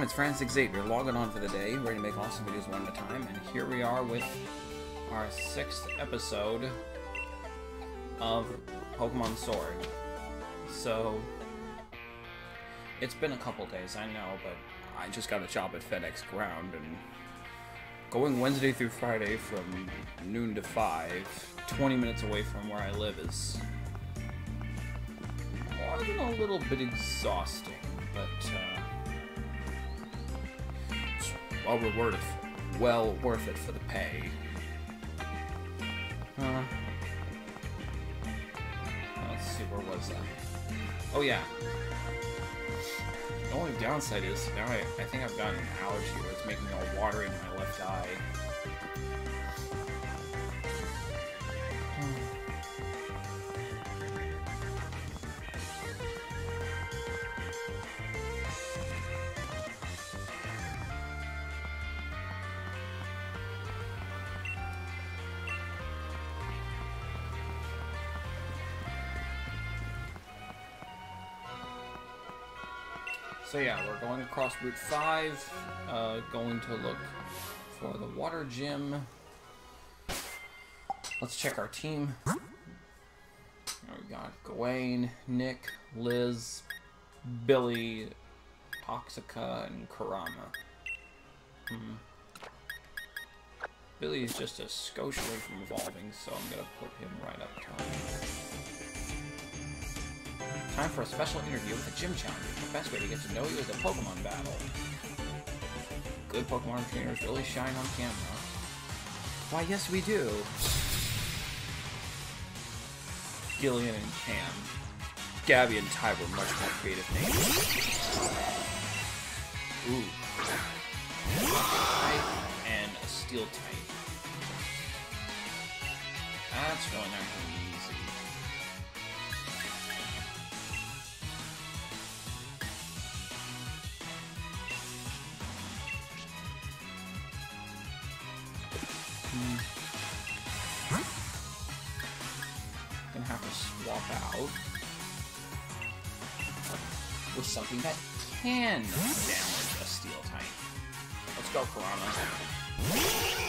everyone, it's Francis Xavyer logging on for the day, ready to make awesome videos one at a time, and here we are with our sixth episode of Pokemon Sword. So, it's been a couple days, I know, but I just got a job at FedEx Ground, and going Wednesday through Friday from noon to 5, 20 minutes away from where I live is more than a little bit exhausting, but, uh, well rewarded, well worth it for the pay. Uh, let's see, where was that? Oh yeah. The only downside is now I, I think I've got an allergy where it's making me all watery in my left eye. So yeah, we're going across Route 5, uh, going to look for the water gym. Let's check our team. We got Gawain, Nick, Liz, Billy, Toxica, and Karama. Hmm. Billy is just a skosh away from evolving, so I'm gonna put him right up top. Time for a special interview with the gym challenger. The best way to get to know you is a Pokemon battle. Good Pokemon trainers really shine on camera. Why, yes, we do. Gillian and Cam. Gabby and Ty were much more creative names. Ooh. And a steel type. That's really not gonna. Gonna have to swap out with something that can damage a steel type. Let's go, Karama.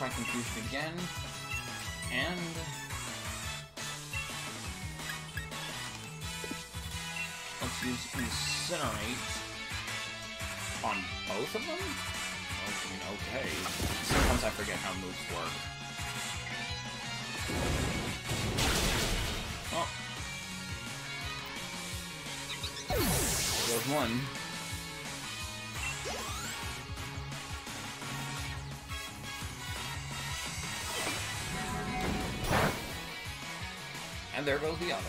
Try confusion again. And let's use incinerate on both of them. Okay. Sometimes I forget how moves work. Oh. There's one. And there goes the other.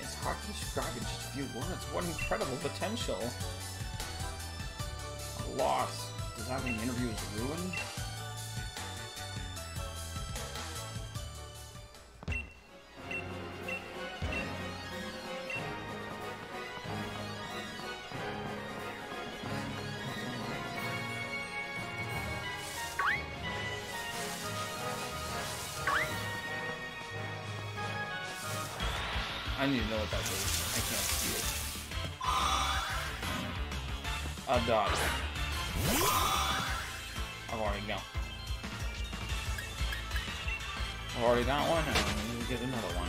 It's hard to describe in just a few words. What incredible potential. A loss. Does having an interview is ruined? A dog. I've already got. I've already got one, and I need to get another one.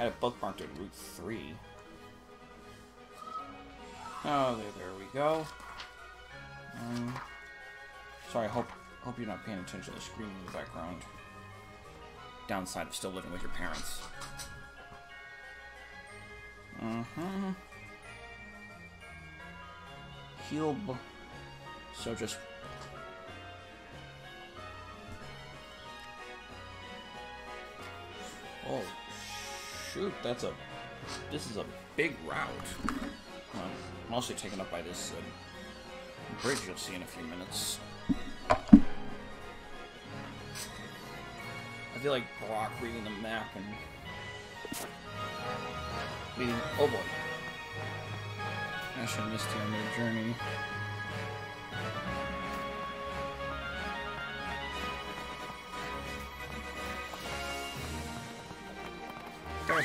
Had it bookmarked at Route 3. Oh, there, there we go. Um, sorry, hope hope you're not paying attention to the screen in the background. downside of still living with your parents. Mm-hmm. Heal. So just. Oh, shoot! That's a. This is a big route. Well, mostly taken up by this uh, bridge you'll see in a few minutes. I feel like Brock reading the map and leading. Oh boy. I should have missed end of the journey.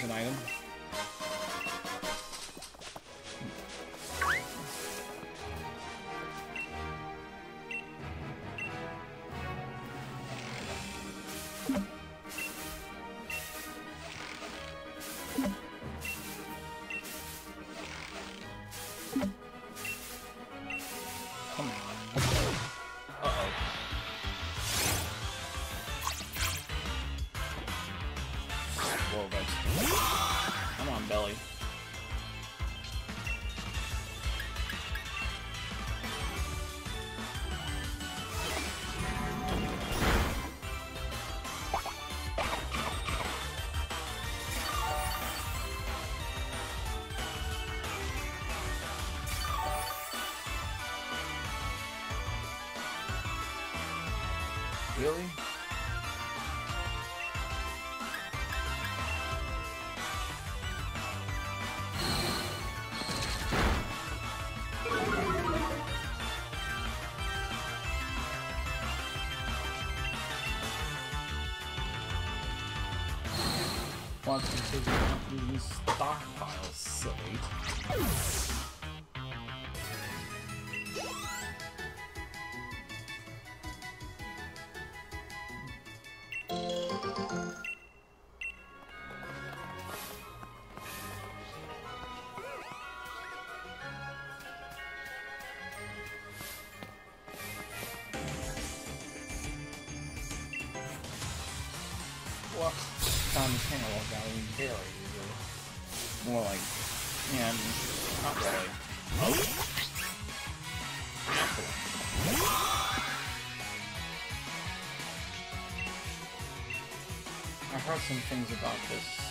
An item. Wants to take out In very easily. More like, yeah, not really. Oh. I heard some things about this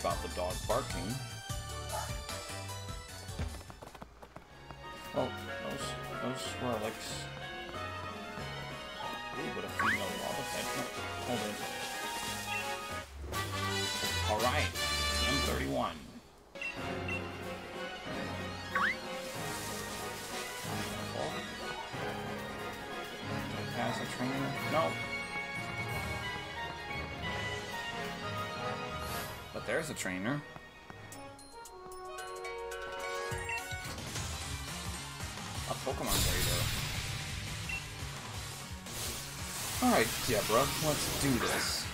About the dog barking. Oh, those those Swirlix. Ooh, a female lava type. There's a trainer. A Pokemon Breeder. Alright, Deborah, let's do this.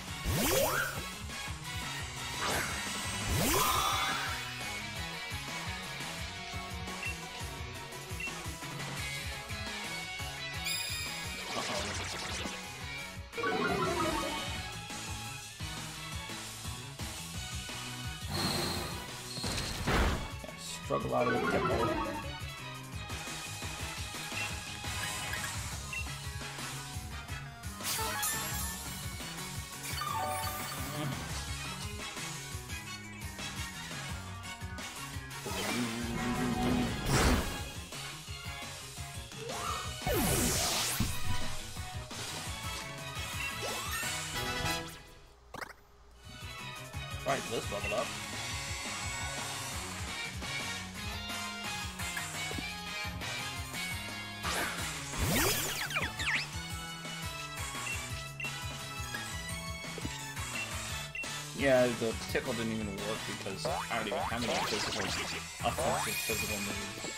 Tickle didn't even work because I don't even have any physical, offensive physical moves.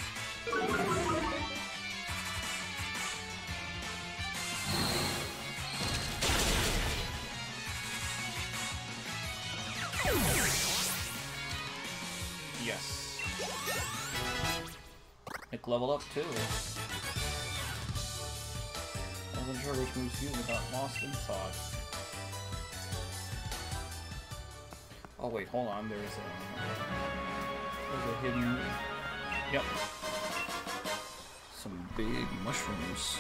Yes. Nick leveled up too. I wasn't sure which moves you got lost in thought. Oh wait, hold on, there's a... There's a hidden... Yep. Some big mushrooms.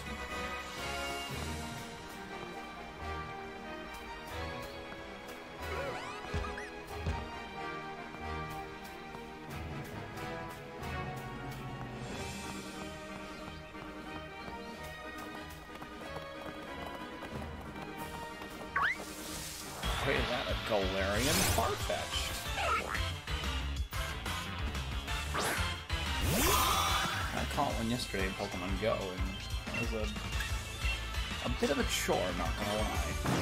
Of a not gonna lie.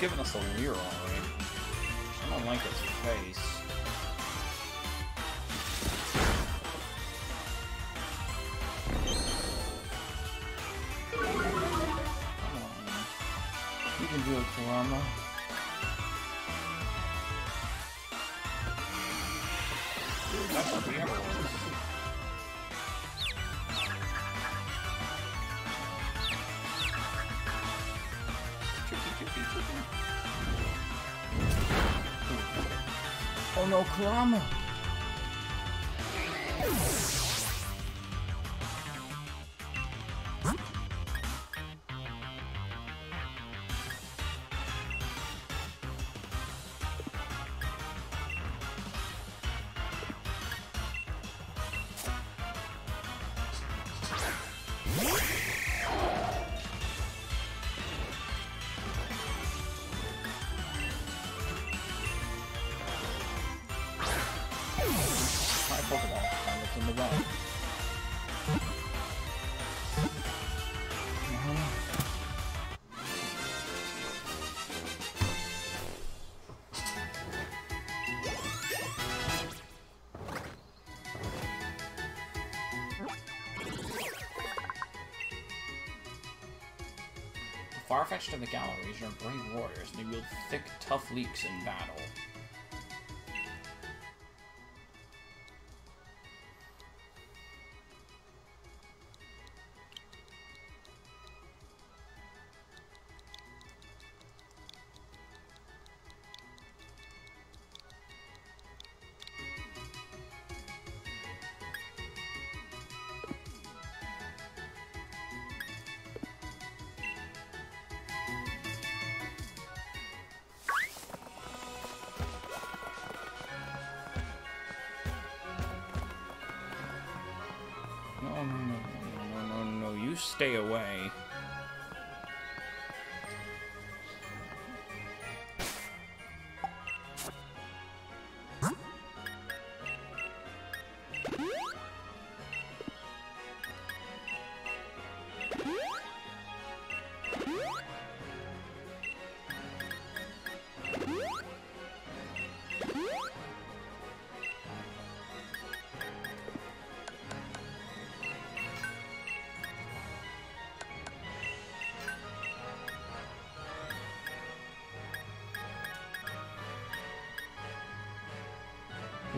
Giving us a Leeroy. I don't like his face. You can do it, Kurama. That's what Oh no, Kurama! Farfetch'd of the galleries are brave warriors, and they wield thick, tough leeks in battle. Stay away.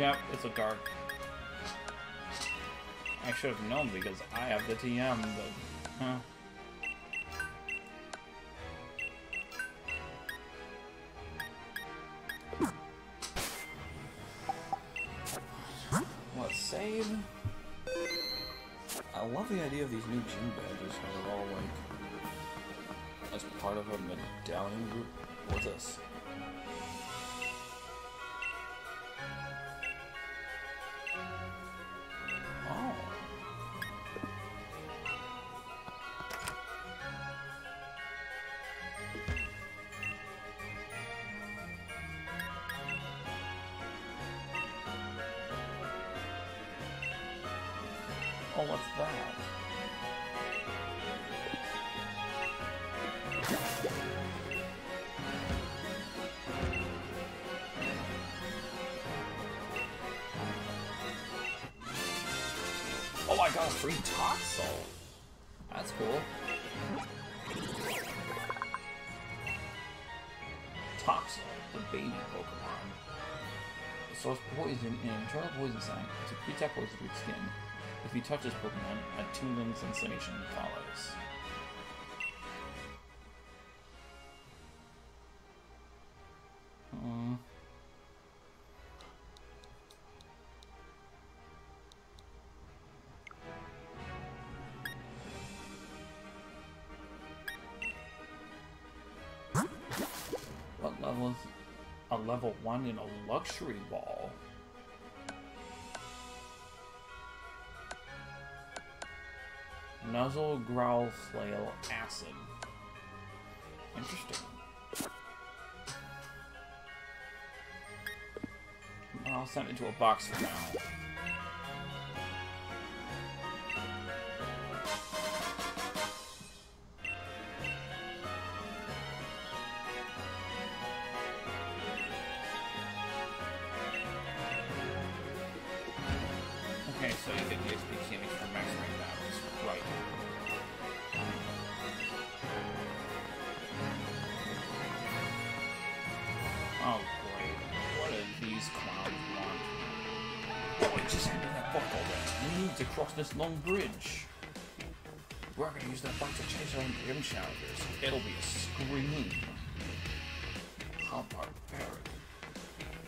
Yep, it's a dark. I should have known because I have the TM, but... Huh. Let's save. I love the idea of these new gym badges, how they're all like... as part of a medallion group. What's this? Poison and an internal poison sign. A pre-attack poison to its skin. If you touch this Pokemon, a tingling sensation follows. Hmm. What level is a level 1 in a luxury ball? Nuzzle Growl Flail Acid. Interesting. I'll send it to a box for now. Just that. We need to cross this long bridge. We're gonna use that bike to chase our own gym challengers. It'll be a scream. How barbaric.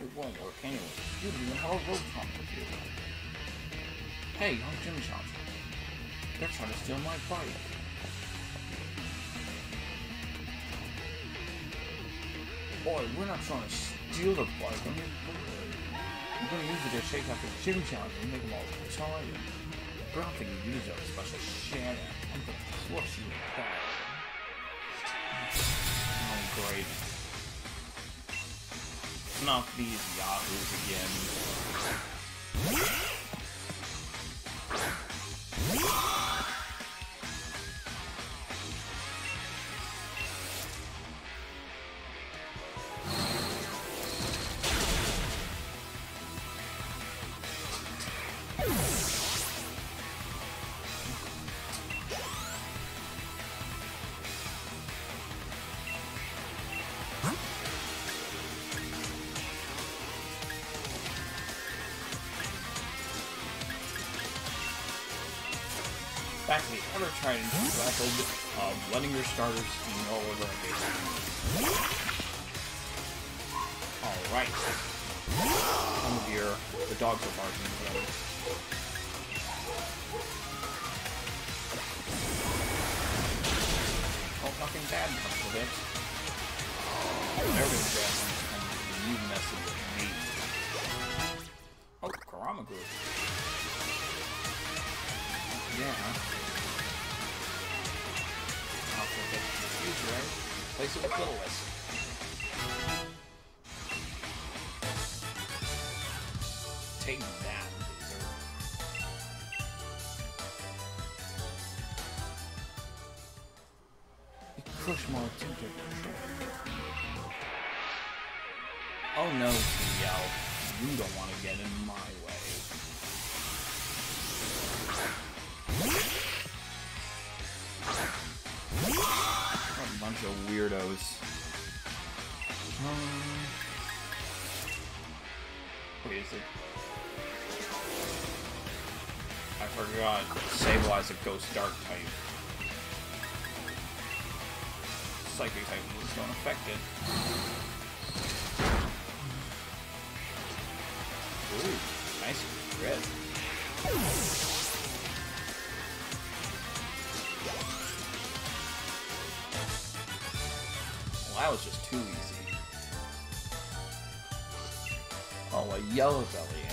It won't work anyway. You don't even have a. Hey, young Jimmy Challenger. They're trying to steal my bike. Boy, we're not trying to steal the bike. I mean, I'm gonna use it to shake out the Jimmy Challenger and make them all tired. But I don't think you use it special shout. I'm gonna crush you bad. Oh, great. Not these yahoos again. Method of um, letting your starters steamroll over a base. Alright. Come here. The dogs are barking again. I forgot. Sableye is a ghost dark type. Psychic type moves don't affect it. Ooh, nice red. Well, that was just too easy. Yellow belly,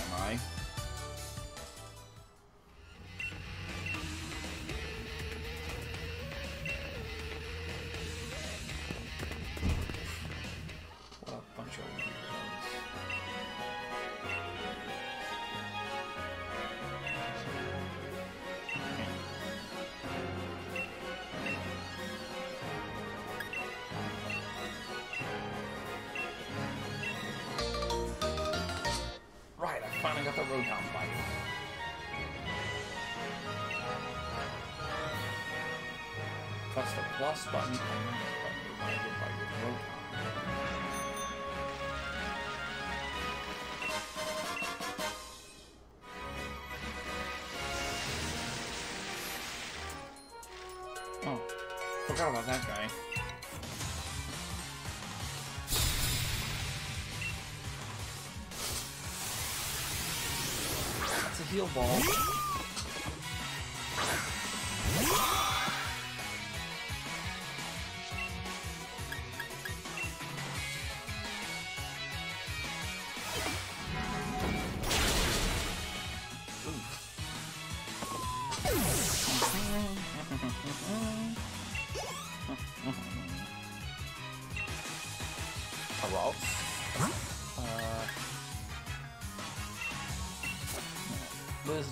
heal ball.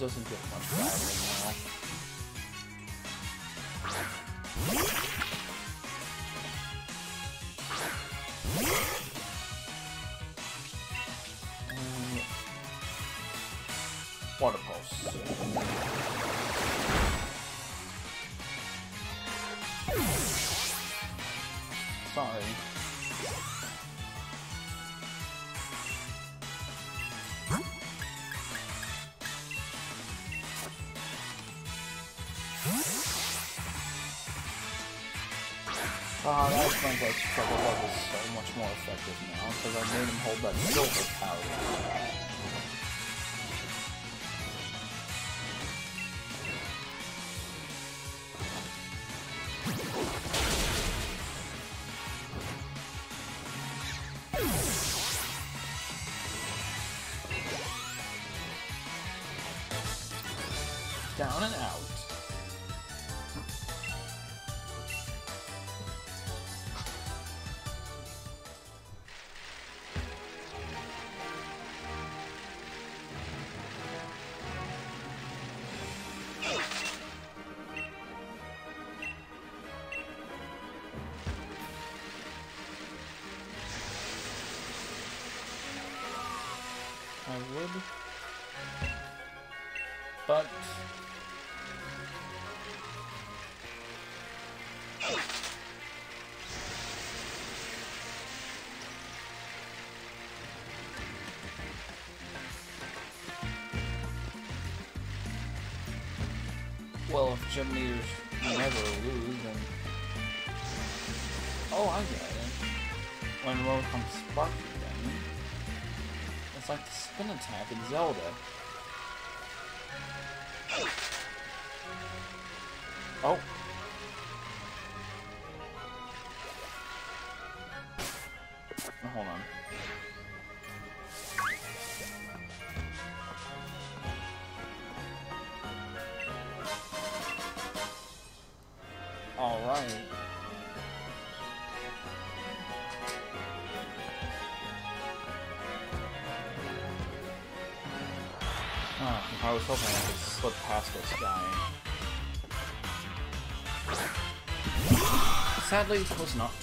Liz doesn't get much Ah, that explains why Struggle Bug is so much more effective now, because I made him hold that silver powder. Never lose, then. Oh, I get it. When Road comes Sparky, then. It's like the spin attack in Zelda. Sadly, of course not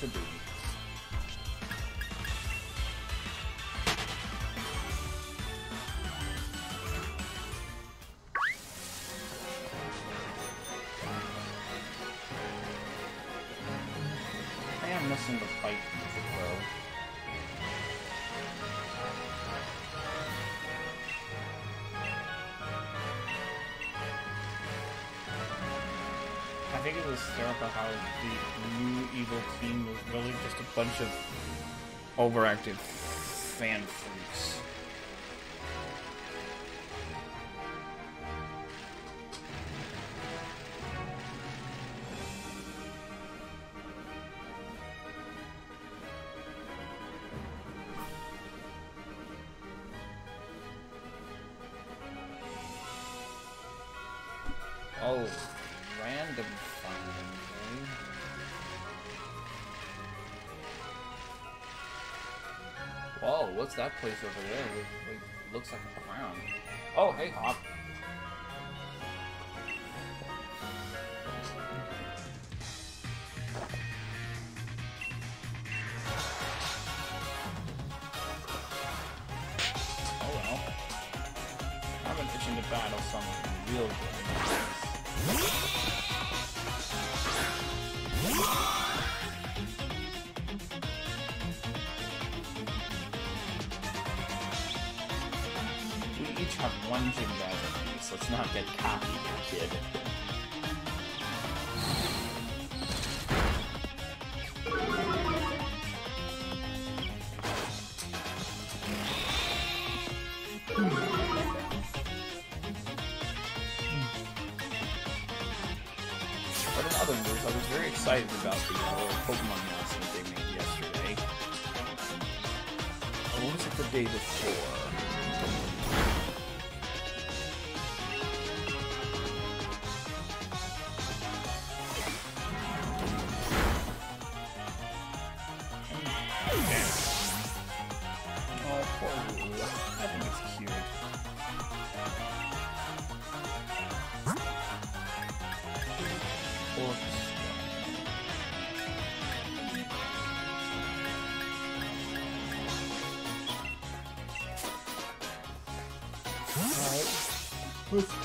think it was hysterical how the new evil team was really just a bunch of overactive fan freaks. What's that place over there? It, about the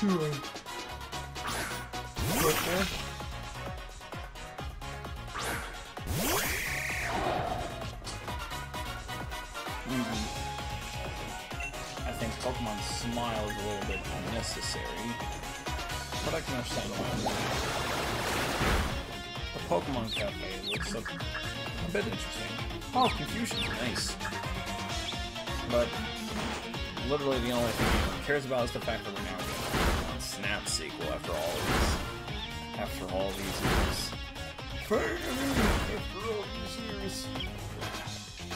I think Pokemon Smile is a little bit unnecessary, but I can understand why. The Pokemon Cafe looks a, a bit interesting. Oh, Confusion's nice. But literally the only thing anyone cares about is the fact that we're now Snap sequel after all of these after all these years. After all these years.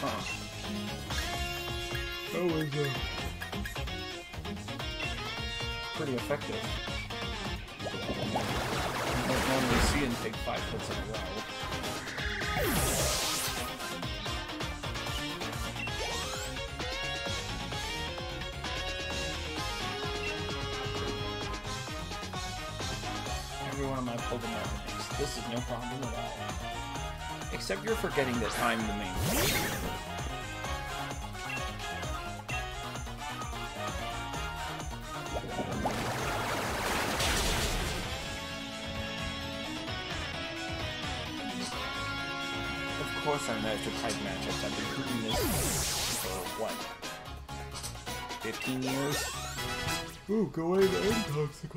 Huh. Uh, pretty effective. Don't normally see take five in a row. Pokemon hits. This is no problem at all. Except you're forgetting that I'm the main. Of course I managed to type matchups. I've been doing this for what? 15 years? Ooh, go away the end toxic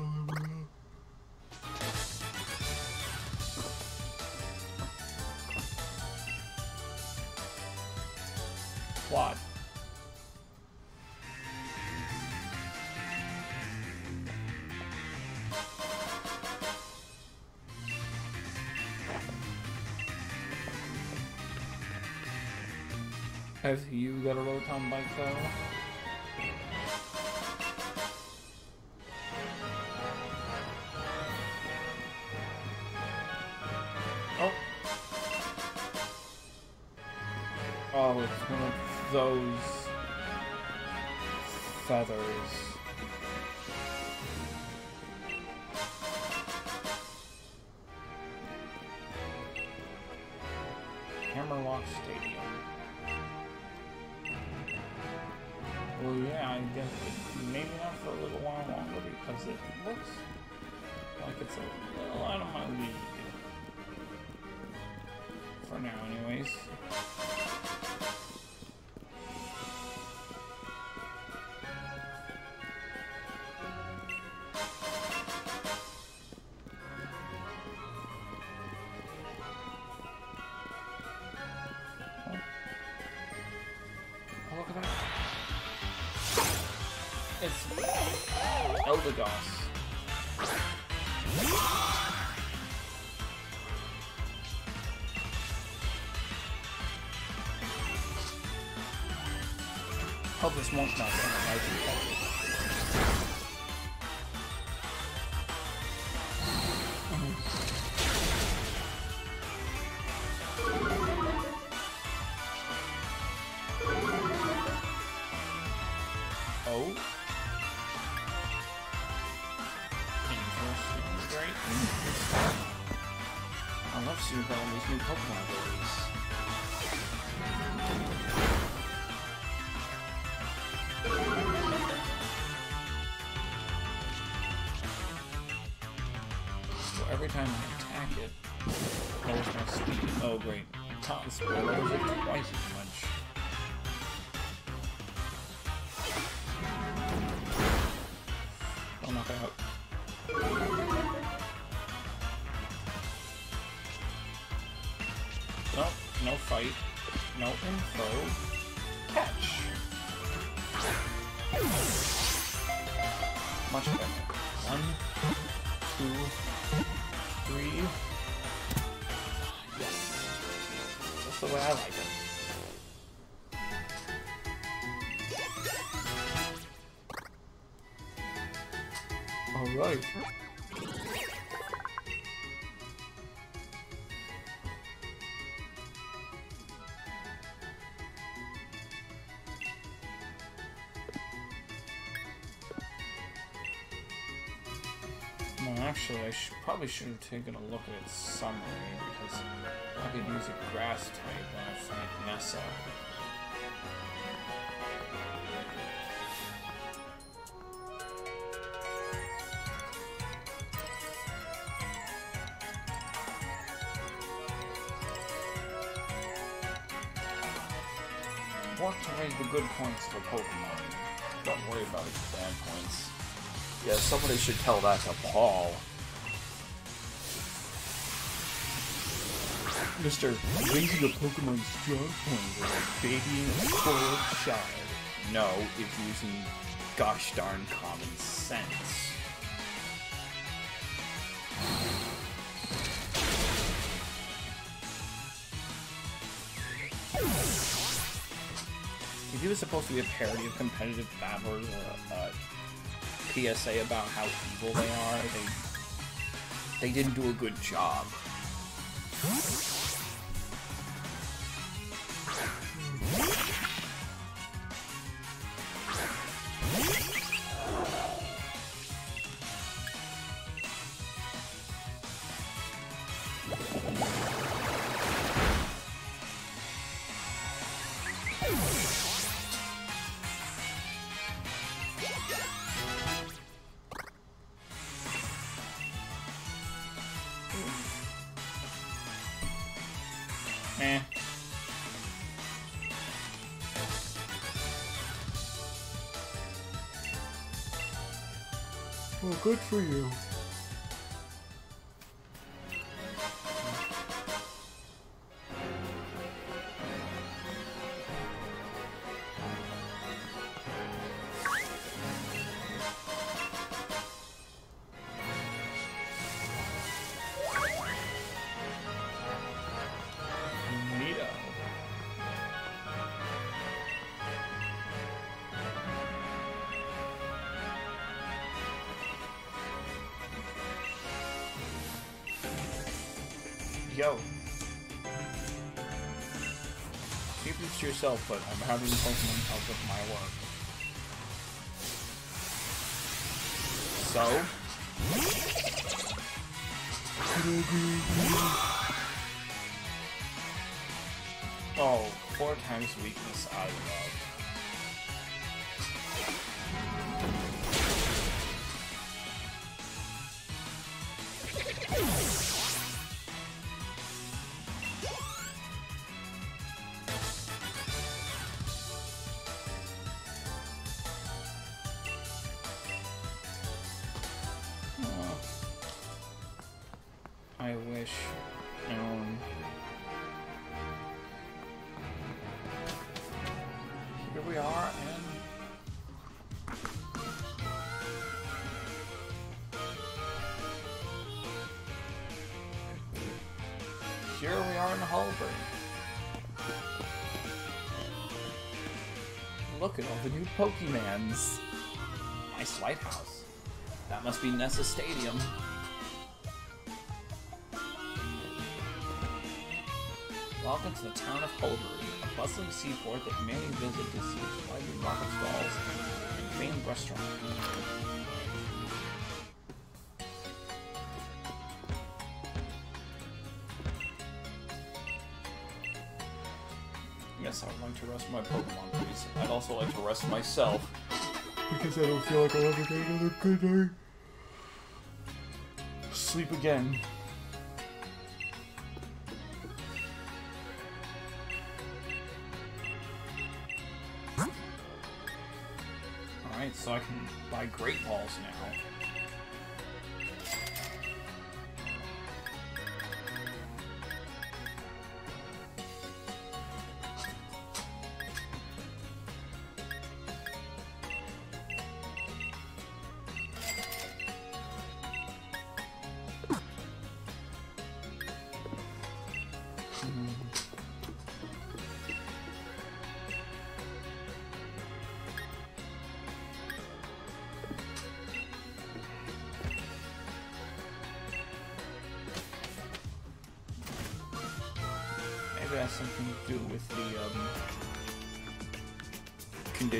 Eldegoss. Hope this won't be actually, I probably should have taken a look at its summary because I could use a grass type when I fight Nessa. Work to raise the good points of a Pokemon. Don't worry about its bad points. Yeah, somebody should tell that to Paul. Mr. Raising a Pokemon strong point like babying a spoiled child. No, it's using gosh darn common sense. If he was supposed to be a parody of competitive battlers uh, uh, or a, a PSA about how evil they are, they they didn't do a good job. Good for you. Yourself, but I'm having Pokemon help with my work. So? Oh, four times weakness I love. I wish. Um, here we are, and here we are in Hulbury. Look at all the new Pokemans. Nice lighthouse. That must be Nessa Stadium. Welcome to the town of Hulbury, a bustling seaport that many visit to see its vibrant market stalls and famed restaurant. Yes, I would like to rest my Pokemon, please. I'd also like to rest myself. Because I don't feel like I'll ever get another good night. Sleep again.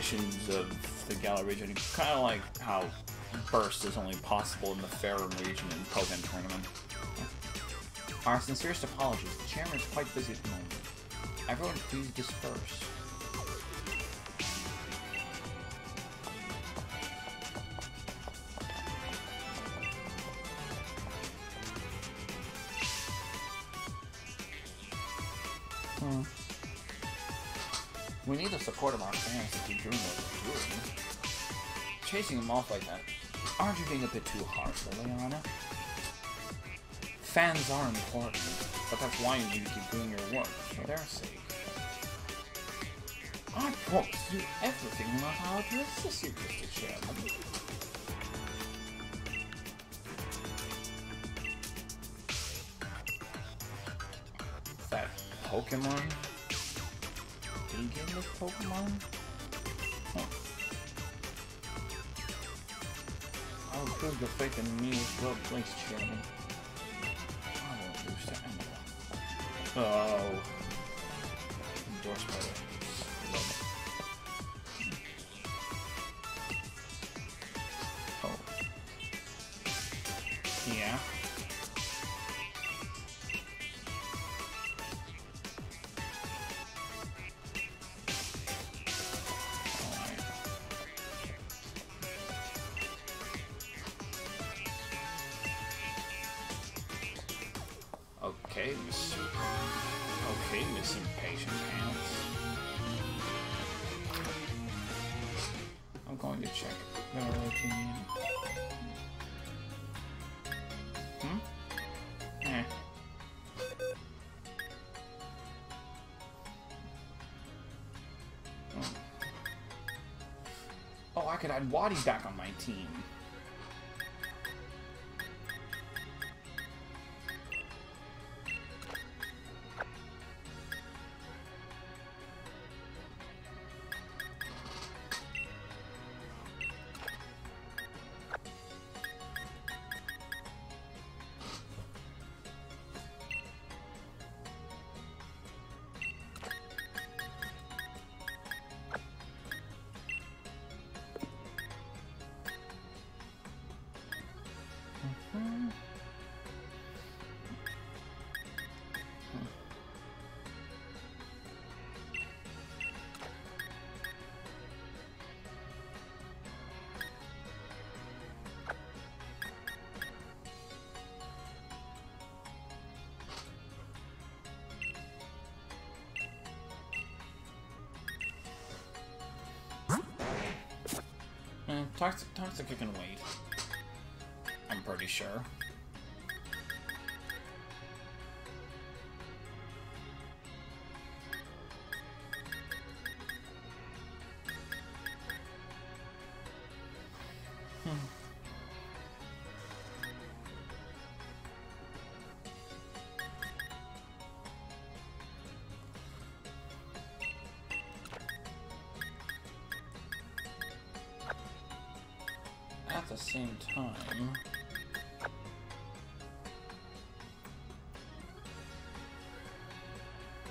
Conditions of the Galar region. Kind of like how Burst is only possible in the Ferrum region in Pokkén Tournament. Our sincerest apologies. The chairman is quite busy at the moment. Everyone please disperse. Chasing them off like that. Aren't you being a bit too harsh, Oleana? Fans are important, but that's why you need to keep doing your work, for their sake. I promise to do everything in my power to assist you, Mr. Chairman. That Pokemon? Did you Begin with Pokemon? I'll prove your faith in me is well to anyone. Oh. Endorsed by Wadi back on my team. Toxic, Toxic can wait. I'm pretty sure. the same time.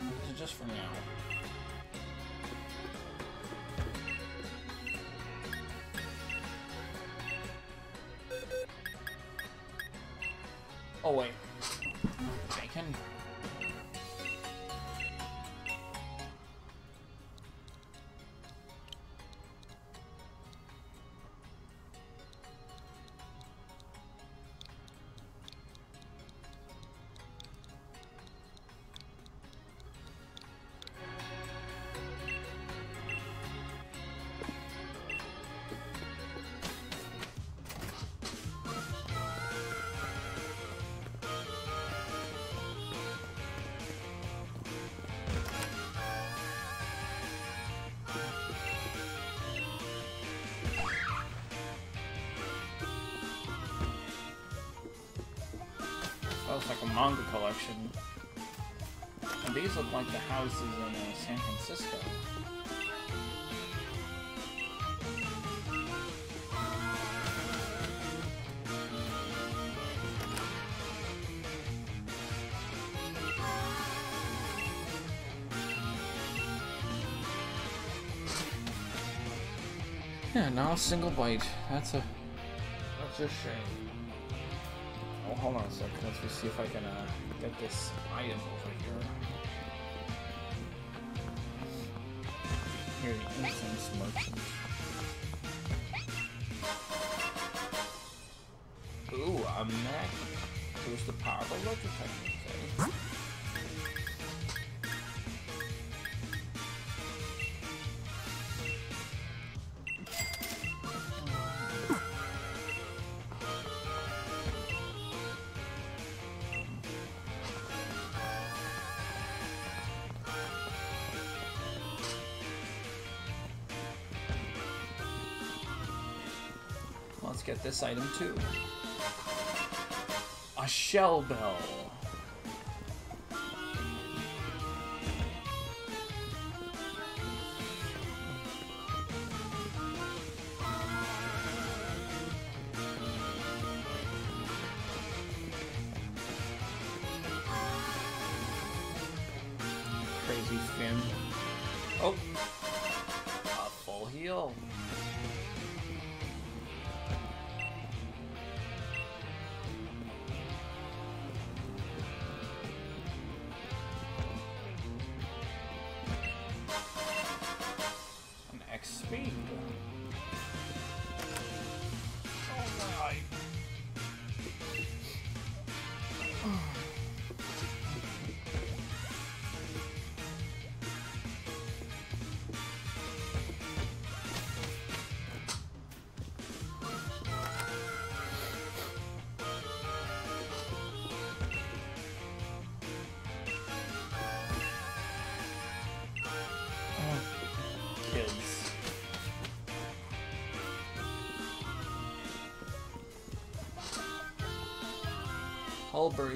This is just for now. Oh wait. Bacon? Like a manga collection. And these look like the houses in uh, San Francisco. Yeah, not a single bite. That's a that's a shame. Hold on a second. Let's see if I can uh, get this item over here. Here, incense merchant. Ooh, a mech. Boost the power of electric technique. Get this item too. A shell bell.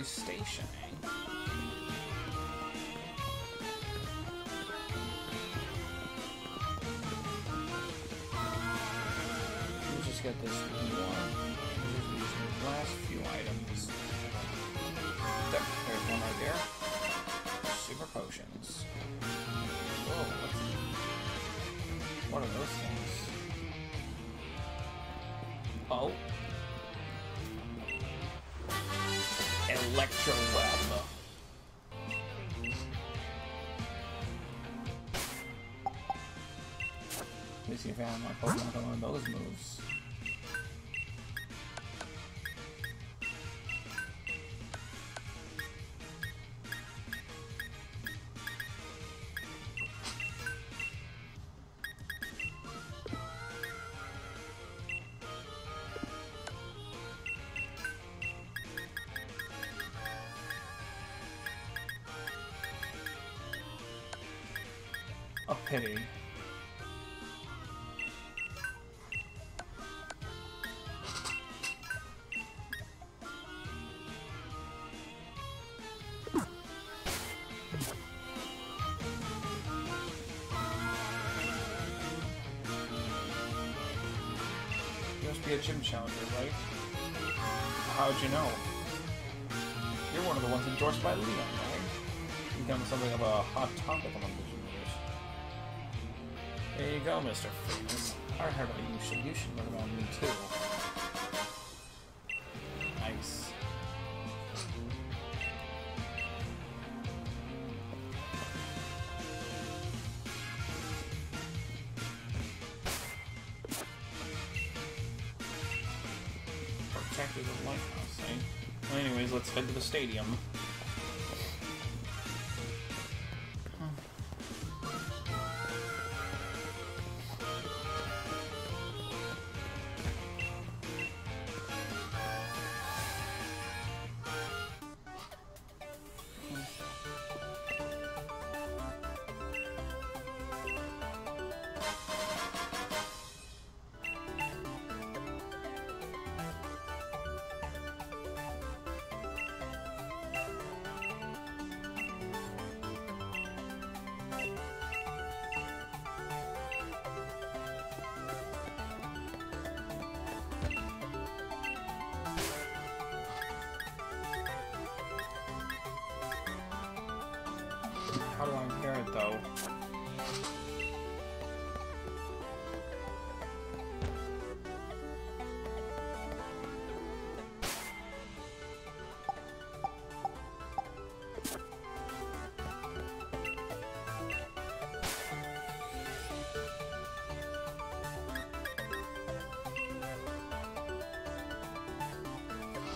Station. If I have my Pokemon those moves. A pity. Endorsed by Leon, right? Become something of a hot topic among the juniors. There you go, Mr. Famous. I heard about you should you should learn about me too.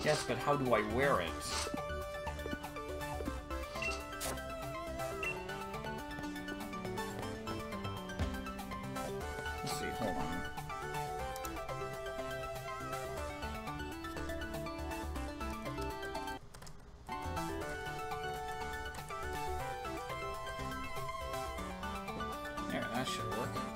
Yes, but how do I wear it? Let's see, hold on. There, that should work.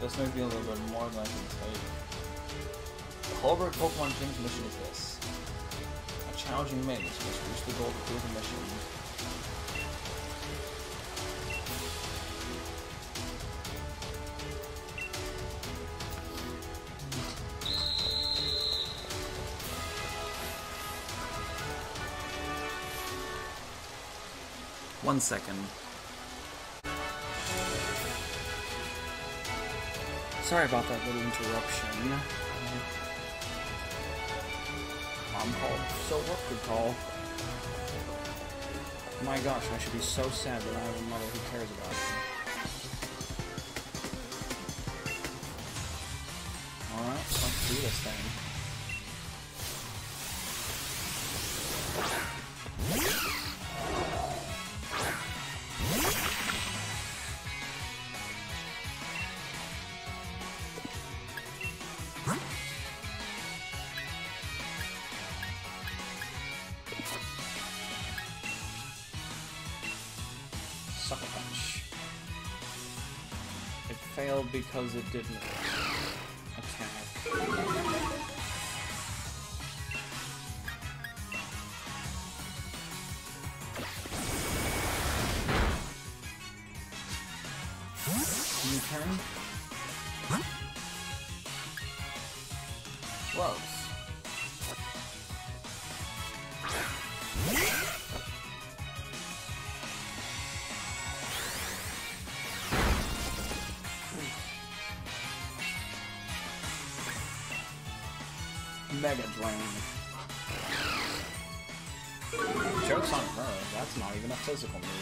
This might be a little bit more than I can take. The Hulbury Pokemon Gym's mission is this. Challenging maze must reach the goal to clear the mission. One second. Sorry about that little interruption. So what could call? My gosh, I should be so sad that I have a mother who cares about me. Failed because it didn't physical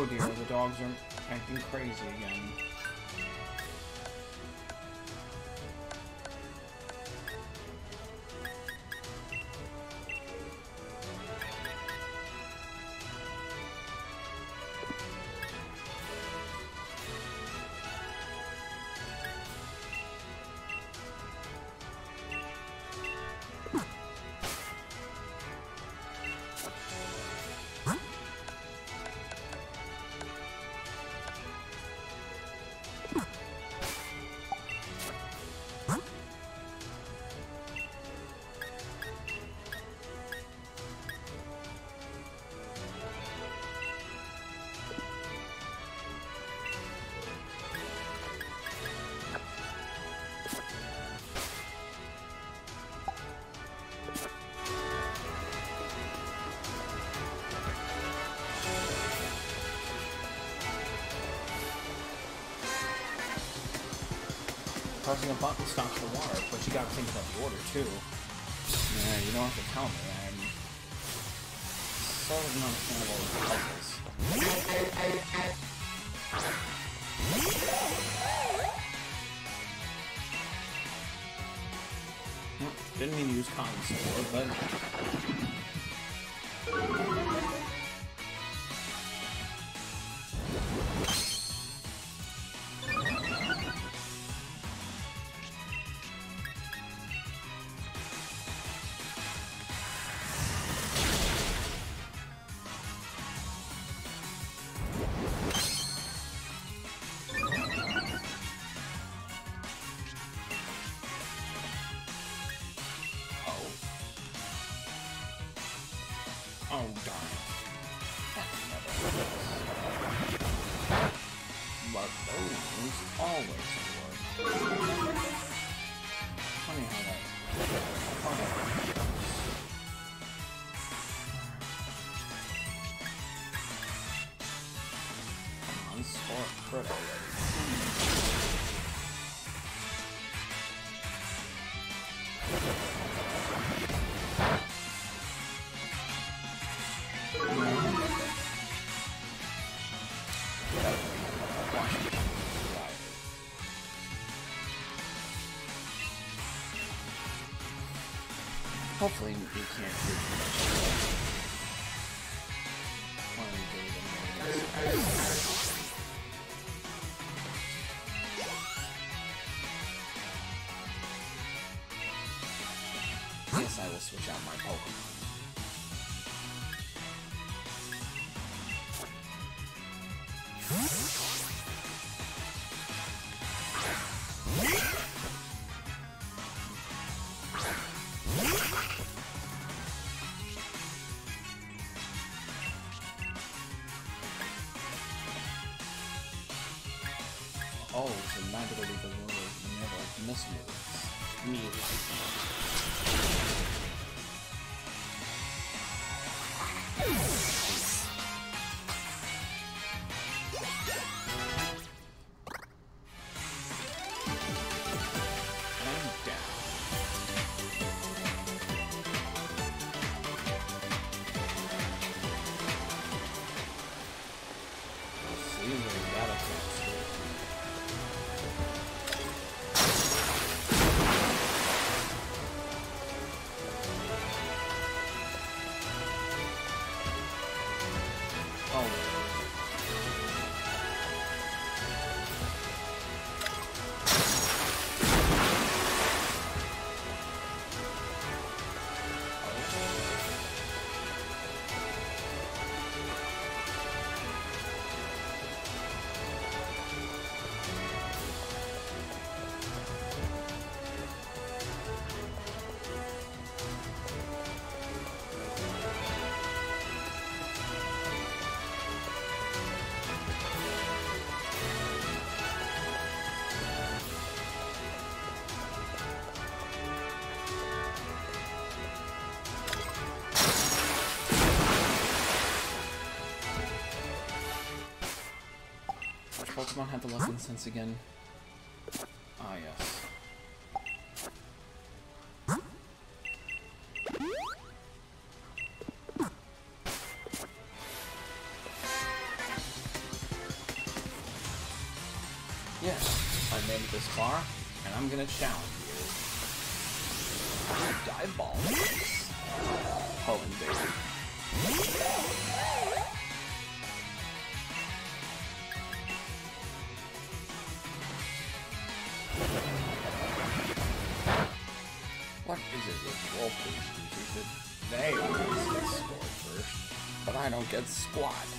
Oh dear, the dogs are acting crazy again. Pressing a button stops the water, but you gotta think about the order too. Yeah, you don't have to tell me. I'm sort of not of all these puzzles. Didn't mean to use cotton sword, but Oh Hopefully you can't do too much. Yes, I will switch out my Pokemon. Pokemon have the lesson sense again? Ah, yes. Yes, I made it this far, and I'm gonna challenge Is wolf creatures that they always get first, but I don't get squat?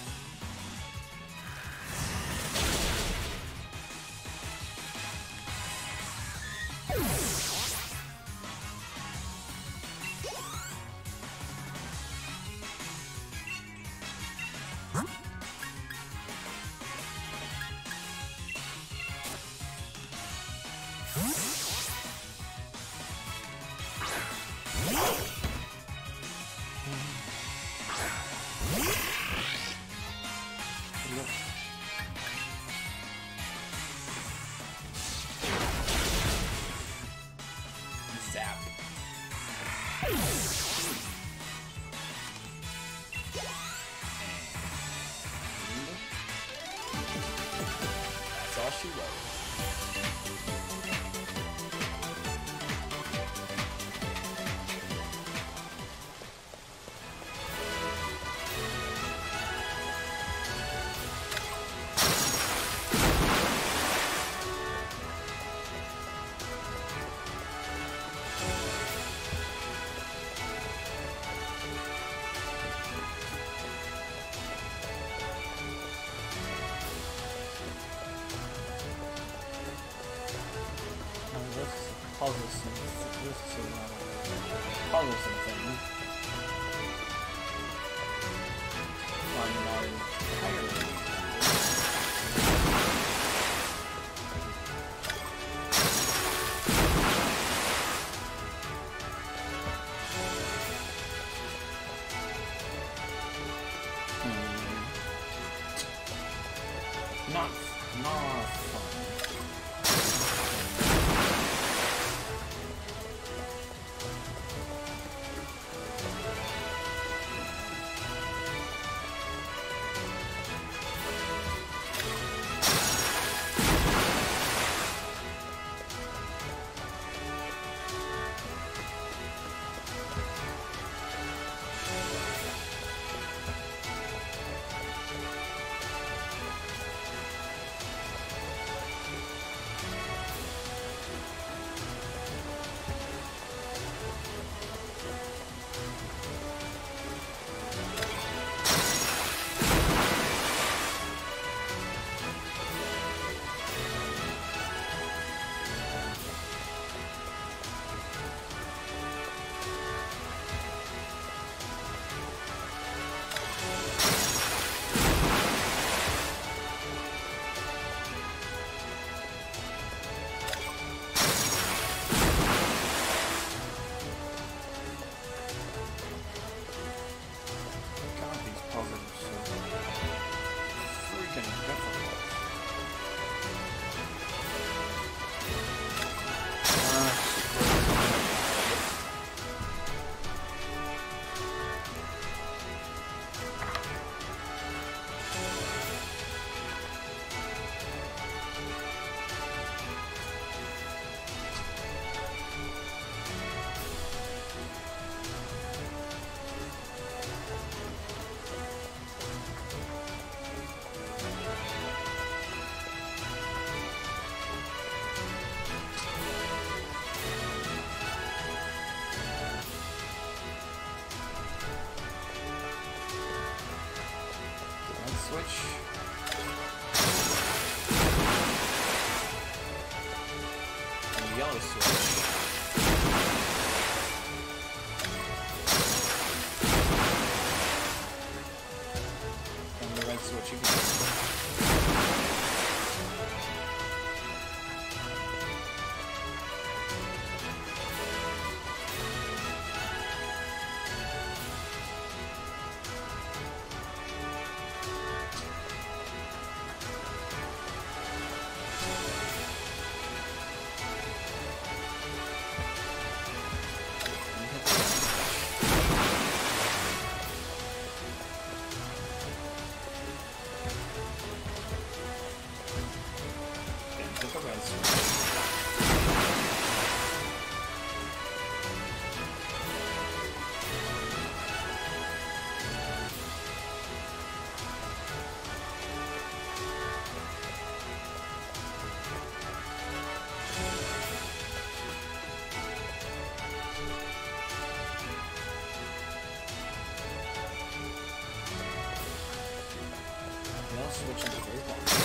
I'll switch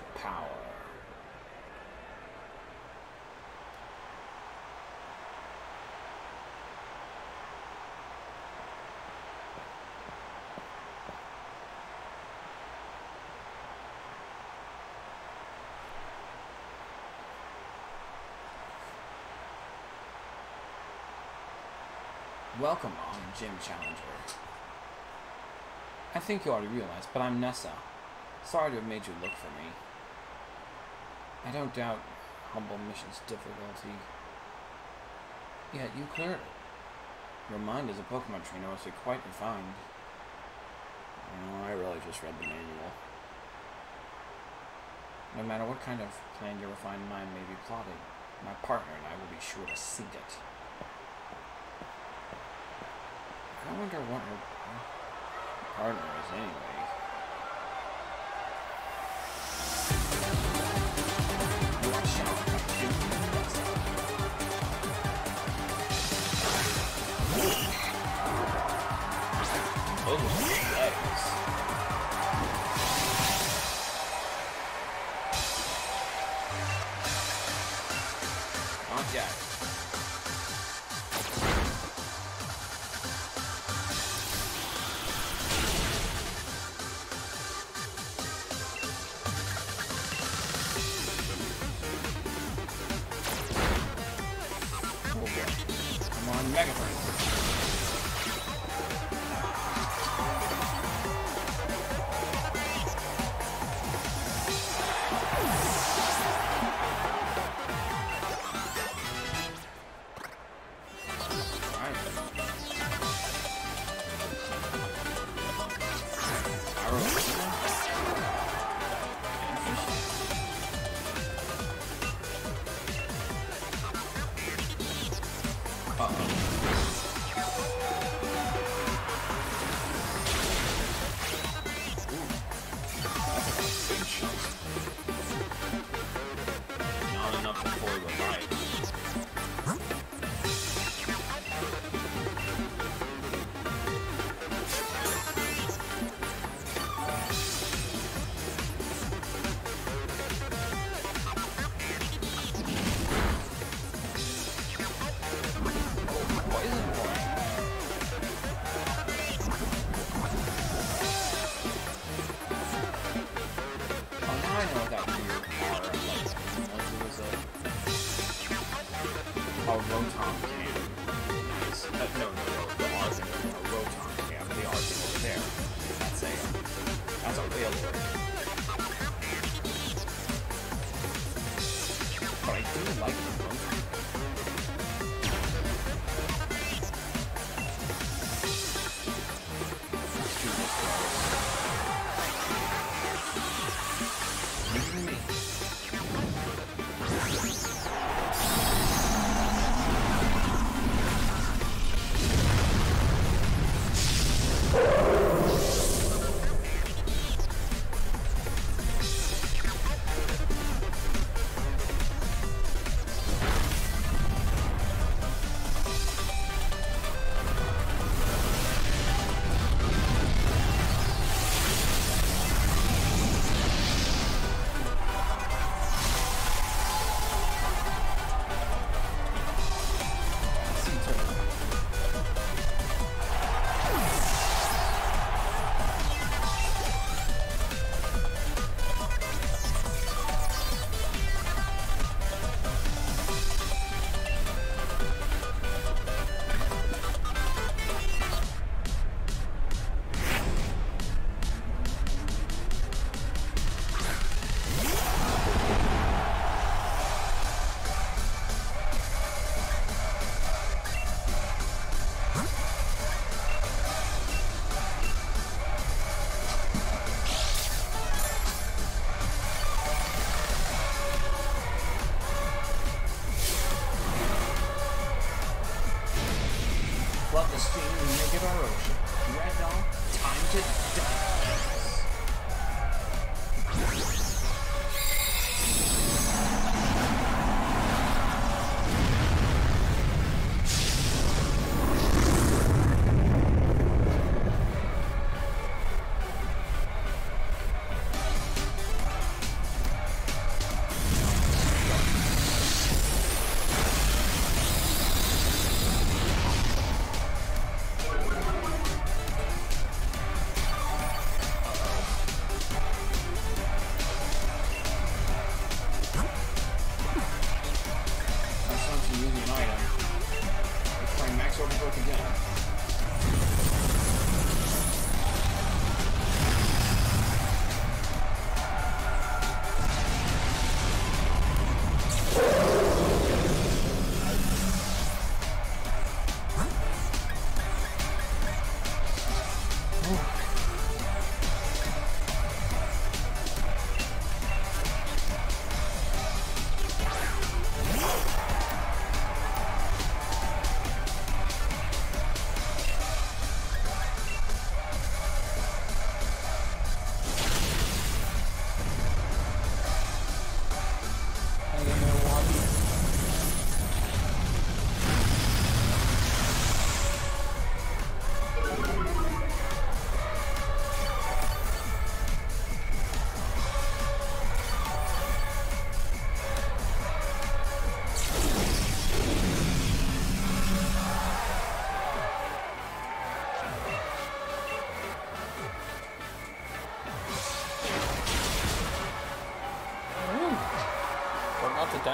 of power. Welcome on Gym Challenger. I think you already realized, but I'm Nessa. Sorry to have made you look for me. I don't doubt Humble Mission's difficulty. Yet you cleared it. Your mind as a Pokemon trainer must be quite refined. Oh, I really just read the manual. No matter what kind of plan your refined mind may be plotting, my partner and I will be sure to sink it. I wonder what her partner is anyway. Oh, legs.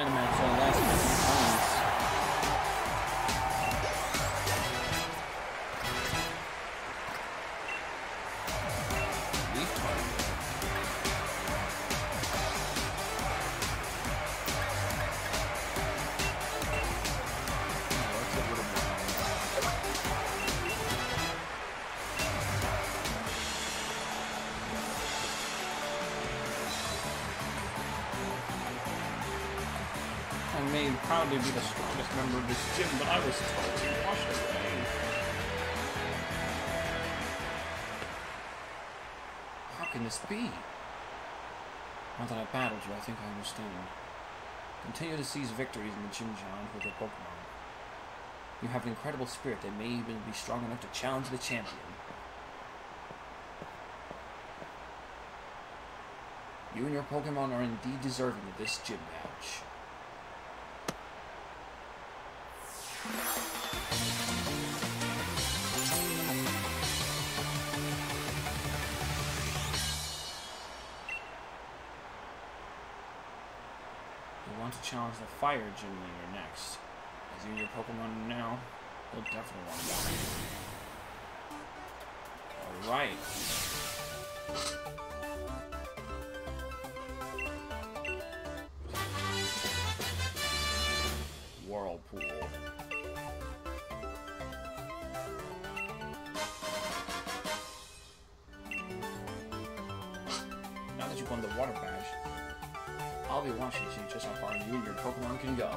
Dynamax probably be the strongest member of this gym, but I was totally washed away. How can this be? Now that I've battled you, I think I understand. Continue to seize victories in the gym challenge with your Pokemon. You have an incredible spirit that may even be strong enough to challenge the champion. You and your Pokemon are indeed deserving of this gym badge. Fire Gym Leader next. As you your Pokemon now, you'll definitely want to Alright. Whirlpool. Now that you've won the water badge, I'll be watching to just how far you and your Pokemon can go.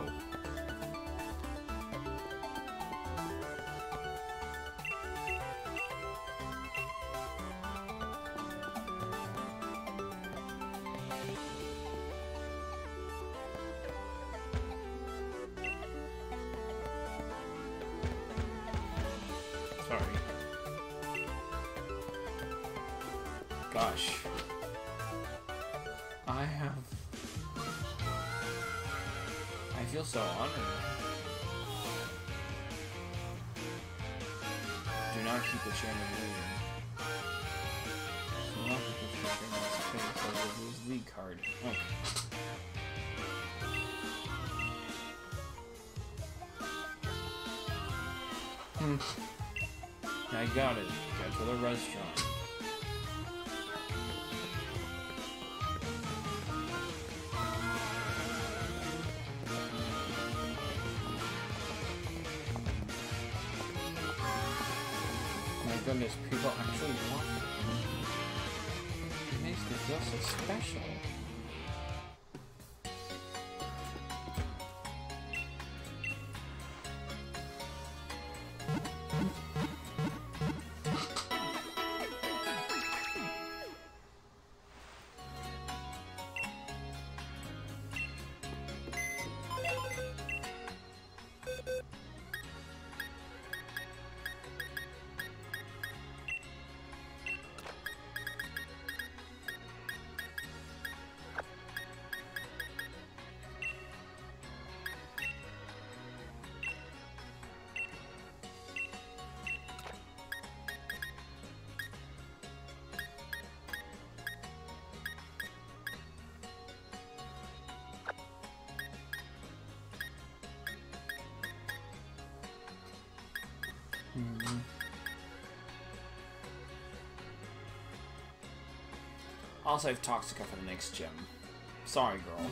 I'll save Toxica for the next gym. Sorry, girl.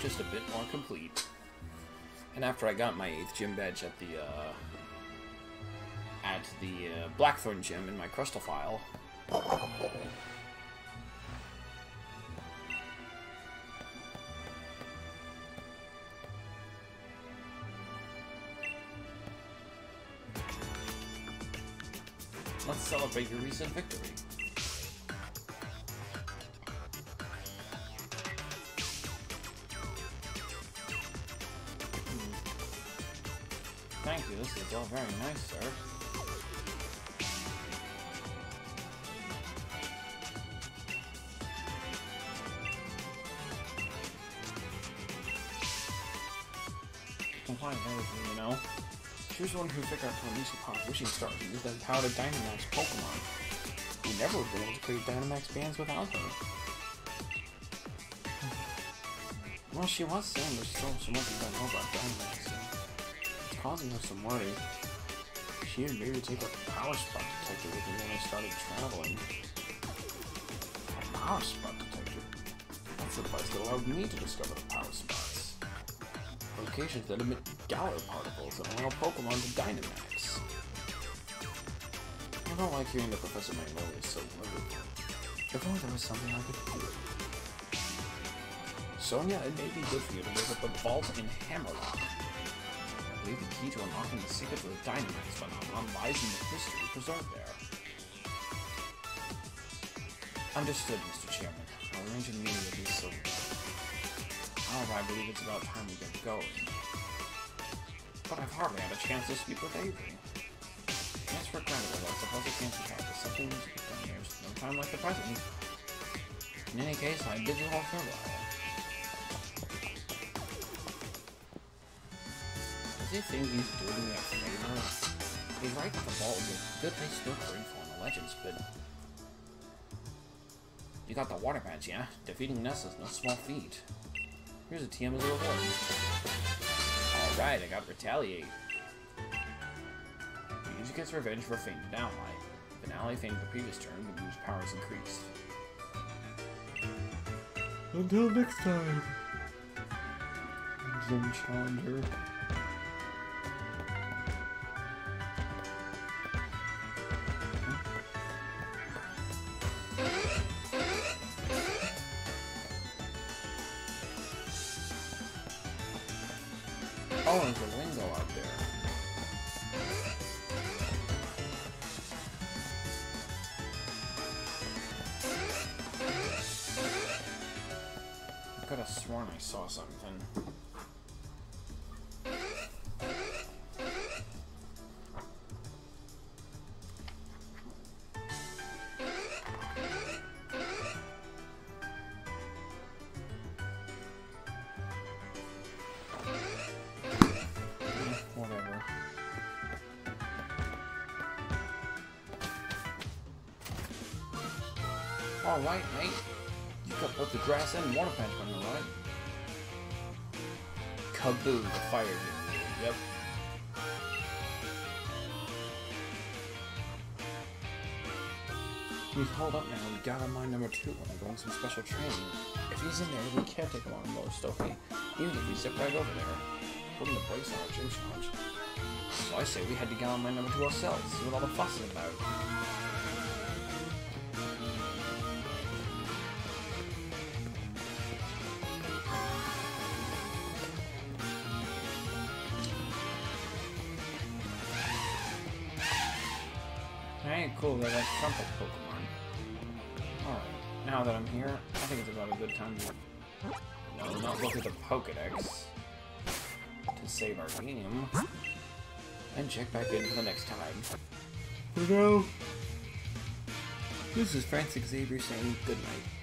Just a bit more complete. And after I got my 8th gym badge at the, uh, at the uh, Blackthorn gym in my crystal file, let's celebrate your recent victory. Very nice, sir. Comply with everything, you know. The one who figured out how Lisa Pop Wishing Star to use that power to Dynamax Pokemon. We never would have been able to create Dynamax bands without her. Well, she was saying there's still so much we don't know about Dynamax, and it's causing her some worry. Me to take a power spot detector with me when I started traveling. A power spot detector? That's the device that allowed me to discover the power spots. Locations that emit Galar particles and allow Pokemon to Dynamax. I don't like hearing that Professor Magnolia is so limited. If only there was something I could do. Sonia, it may be good for you to visit the vault in Hammerlocke. Key to unlocking the secrets of the Dynamax phenomenon lies in the history preserved there. Understood, Mr. Chairman. I'll arrange a meeting with you soon. However, I believe it's about time we get going. But I've hardly had a chance to speak with Avery. It's regrettable, I suppose I can't have but something needs to be done here. No time like the present. In any case, I bid you all farewell. Does he think he's doing that for? He's right that the a good place to look for the legends, but... You got the water badge, yeah? Defeating Nessa is no small feat. Here's a TM as a reward. Alright, I got Retaliate. Use gets revenge for fainted ally. An ally fainted the previous turn, the move's power is increased. Until next time. Gym Challenger. Hauled up now and got on mine number two when I'm going some special training. If he's in there, we can't take him on most, okay? Even if we zip right over there. Putting the brakes on our gym challenge. So I say we had to Galar Mine number two ourselves, see what all the fuss is about. Cool, they're like trumpet good time to... No, not look at the Pokedex. To save our game. And check back in for the next time. For now, This is Francis Xavyer saying good night.